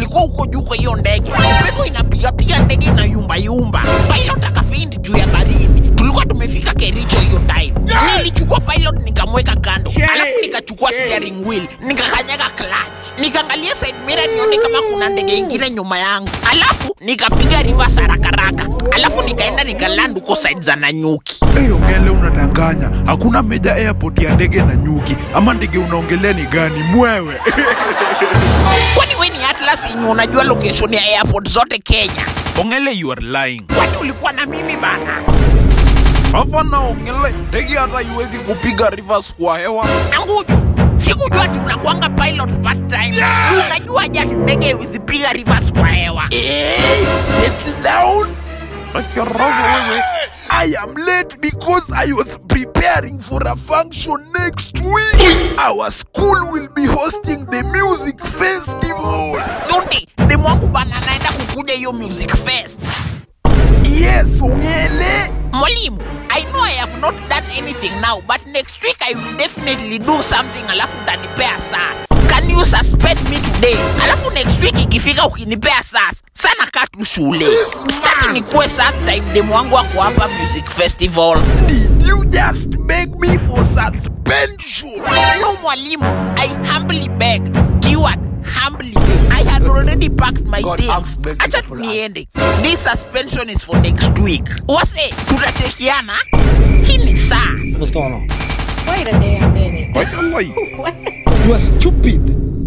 tulikuwa huko juu kwa hiyo ndege, upepo inapigapiga ndege na yumba yumba, pilot akafindi juu ya baridi. Tulikuwa tumefika Kericho hiyo time. Nilichukua pilot nikamweka kando, alafu nikachukua steering wheel. Nikakanyaga clutch, nikaangalia side mirror nione kama kuna ndege ingine nyuma yangu, alafu nikapiga reverse haraka haraka, alafu nikaenda nikaland huko side za Nanyuki. Hey, Ongele unadanganya, hakuna meja airport ya ndege na nyuki. Ama ndege unaongelea ni gani? Mwewe Kwani we ni unajua location ya airport zote Kenya? Ongele, you are lying. Kwani ulikuwa na mimi bana? Hapa na Ongele, ndege hata haiwezi kupiga reverse kwa hewa. Anguju, sikujua ati unakuanga pilot part time. Unajua aje ati ndege piga reverse kwa hewa? Hey, sit down. Akarazo wewe. I am late because I was preparing for a function next week. Our school will be hosting the music festival. Hiyo music fest. Yes, Ongele. Mwalimu, I know I have not done anything now, but next week I will definitely do something alafu utanipea sas. Can you suspend me today? Alafu next week ikifika ukinipea sas, sana katu shule. Sitaki nikuwe sas time demu wangu wako hapa music festival. Did you just beg me for suspension? No mwalimu, I humbly beg. Keyword, already packed my God things. Acha niende. This suspension is for next week. Wase, tutachekiana? Hii ni saa. What's going on? Wait a damn minute. Wait, wait. You are stupid.